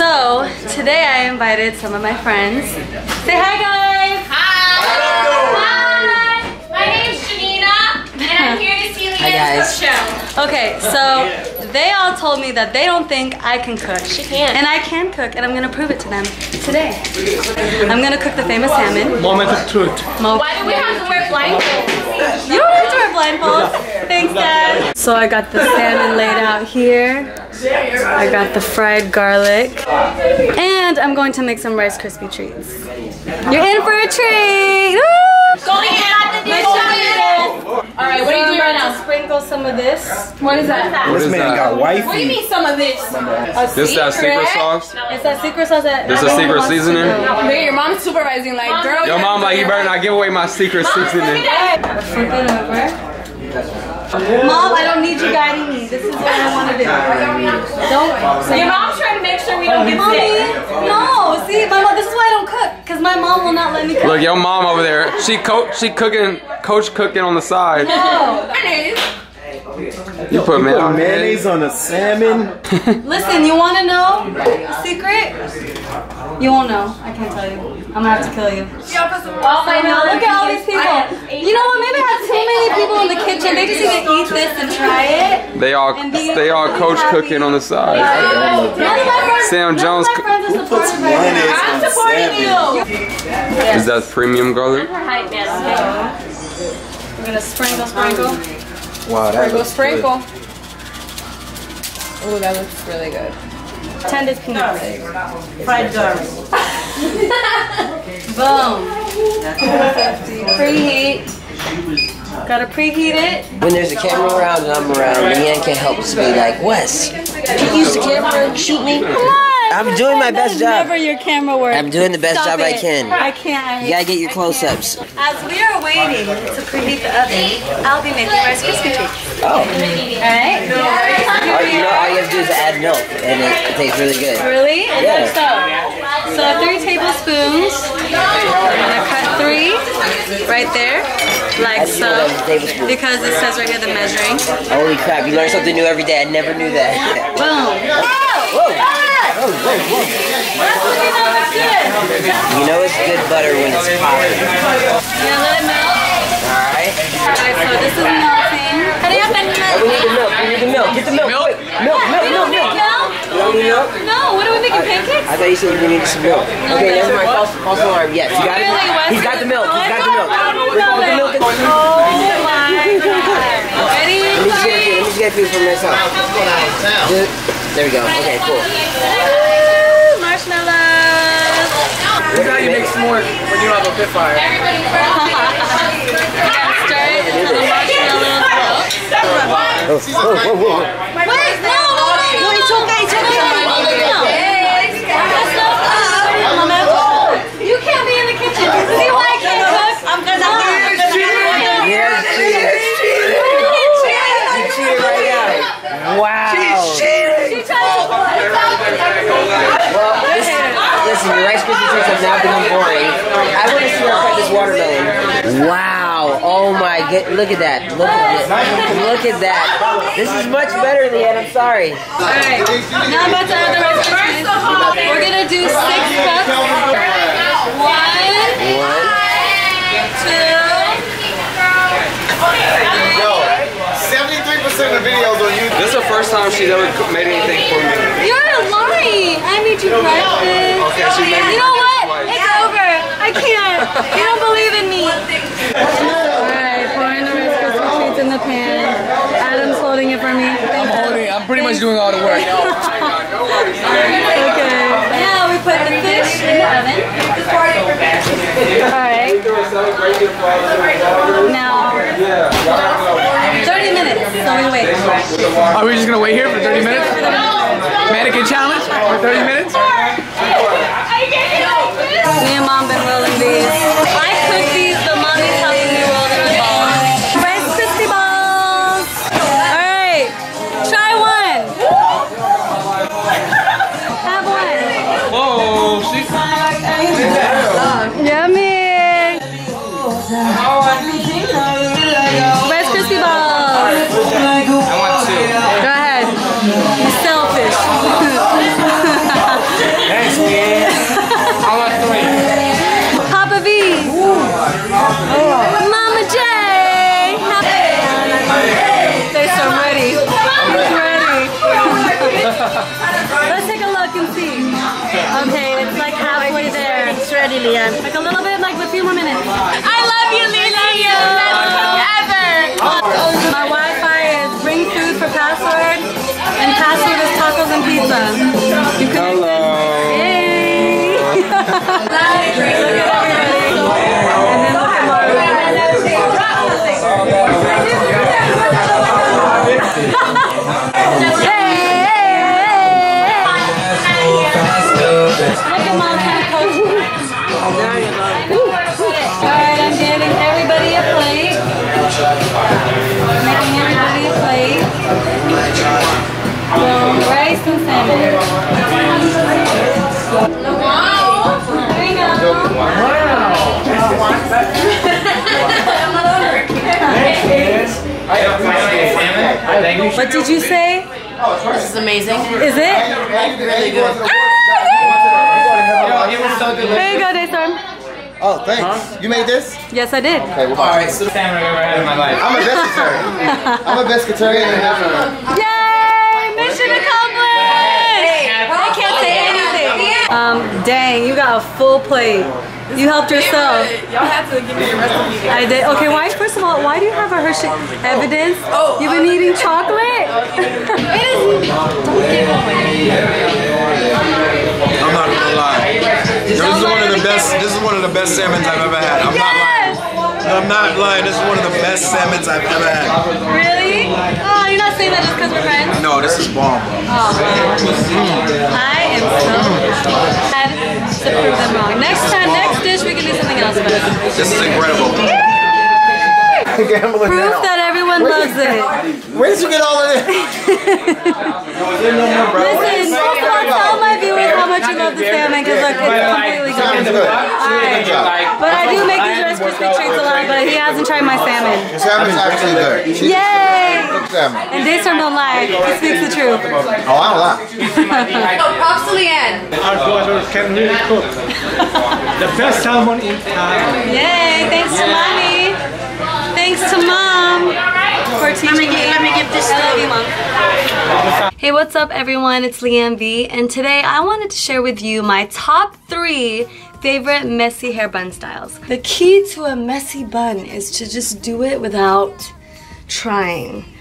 So today I invited some of my friends. Say hi guys! Hi! Hi! My name's Janina, and I'm here to see Liane's show. Okay, so they all told me that they don't think I can cook. She can. And I can cook, and I'm gonna prove it to them today. I'm gonna cook the famous salmon. Moment of truth. Mo- Why do we have to wear blindfolds? You don't have to wear blindfolds. Thanks, Dad. So I got the salmon laid out here. I got the fried garlic. And I'm going to make some Rice Krispie treats. You're in for a treat! Woo! Go ahead, All right, what are you I'm doing right now? sprinkle some of this. What is that? This man got wifey. What do you mean some of this? A This that secret sauce? It's that secret sauce that This is a secret seasoning? know. Look your mom's supervising, like, girl. Yo, mom, like you better not give away my secret seasoning. Flip it over. Mom, I don't need you guiding me. This is what I want to do. Don't. Your mom's trying to make sure we don't get Mommy, sick. no. See, my mom. This is why I don't cook, cause my mom will not let me cook. Look, your mom over there. She cook. she cooking, coach cooking on the side. Mayonnaise. You put me Put mayonnaise on a salmon. Listen, you want to know a secret? You won't know. I can't tell you. I'm gonna have to kill you. Oh my god, look at all these people. You know what? Maybe I have too many people in the kitchen. They just need to eat this and try it. They all, they all coach cooking on the side. None of my friends. Sam Jones Of my friends are Puts supportive right now. mayonnaise I'm on supporting salmon. you. Is that premium garlic? Hype man. Gonna sprinkle, sprinkle. Wow, that Go looks sprinkle. Oh, that looks really good. Pretend it's peanuts. Fried garlic. Boom. Preheat. Gotta preheat it. When there's a camera around and I'm around, Liane can't help but be like, Wes, can you use the camera and shoot me? I'm doing my best job. Never your camera work. I'm doing the best Stop job I can. I can't. I You gotta get your close-ups. As we are waiting to preheat the oven, I'll be making Rice Krispie treats. Oh, Alright? all, you know, all you have to do is add milk, and it, it tastes really good. Really? Yeah. So, so three tablespoons. I'm gonna cut three right there, like How do you so. know that was a tablespoon? Because it says right here the measuring. Holy crap, you learn something new every day. I never knew that. Boom. Whoa. Whoa, whoa. That's what we know is good. You know it's good butter when it's popping. Yeah, let it melt. Alright? Alright, so this is melting. Hurry up and Oh, we need the milk. We need the milk. Get the milk. Milk, milk, milk, We milk, don't milk. need milk? You don't need milk? No, what are we making, pancakes? I thought you said we needed some milk. Okay, never mind. False, false alarm. Yes, you got it. He's got the milk. He's got the milk. I don't With know the milk. it. Oh my god. Ready? Let me just get a few. Let me just get a few for myself. There we go. Okay, cool. Woo, Marshmallows. This is how you make s'mores when you don't have a pit fire. Stir it until the marshmallows melt. Oh, whoa, whoa, whoa. Wait, no, no, no. It's okay, it's okay. That's not good. You can't be in the kitchen. See why I can't cook? I'm gonna Yes, cheater. You cheated right now. Wow. She tried to oh, Well, listen, listen, your Rice Krispie treats have now become boring. I want to see her cut this watermelon. Wow. Oh my god. Look at that. Look at it. Look at that. This is much better, Liane. I'm sorry. Alright, now I'm about to add the Rice Krispies. We're gonna do six cups. One, One. two, Yo, 73% of the videos on YouTube. This is the first time she's ever made anything for me. You're lying. I made you breakfast. Okay, she made You know what? twice. It's over. I can't. You don't believe in me. Alright, pouring the Rice Krispie treats in the pan. Adam's holding it for me. I'm holding. I'm pretty much doing all the work. Okay. Now we put the fish in the oven. Alright. Now, 30 minutes. Wait. Are we just gonna wait here for 30 minutes? Mannequin challenge for 30 minutes? Me and mom been rolling these. Liane. Like a little bit, like a few more minutes. I love you, Lily. You're the best cook ever. My Wi-Fi is bring food for password, and password is tacos and pizza. You connected? Yay! What did you say? This is amazing. Is it? Really good. There you go, Destorm. Oh, thanks. You made this? Yes, I did. Okay, well, Alright, so salmon I've ever had in my life. I'm a pescatarian. I'm a pescatarian. and Yay! Mission accomplished! I can't say anything. Um, dang, you got a full plate. You helped yourself. Y'all have to give me the recipe. I did. Okay, why? First of all, why do you have a Hershey evidence? Oh, You've been uh, eating chocolate. I'm not gonna lie. This is one of the best. This is one of the best salmons I've ever had. I'm not lying. I'm not lying. This is one of the best salmons I've ever had. Really? Oh, This is incredible. Gambling Proof now. that everyone loves it. Where did you get all of this? Listen, first of all, tell my viewers how much you love the salmon because look, it's completely Salmon's gone. good. Alright. Good job. But I do make these Rice Krispie treats a lot, but he hasn't tried my salmon. Your salmon's actually good. Yay! Good salmon. And Destorm don't lie. He speaks the truth. Oh, I don't lie. Oh, props to Liane. Our daughters can really cook. the best salmon in town. Yay! Thanks to mommy. Thanks to mom for teaching me. Let me give this. I love you, mom. Hey, what's up, everyone? It's Liane V, and today I wanted to share with you my top three favorite messy hair bun styles. The key to a messy bun is to just do it without trying.